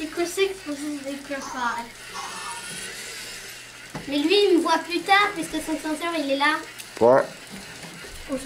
equals 6 plus equals 5. Mais lui, il me voit plus tard puisque son senseur, il est là. Ouais. Oh.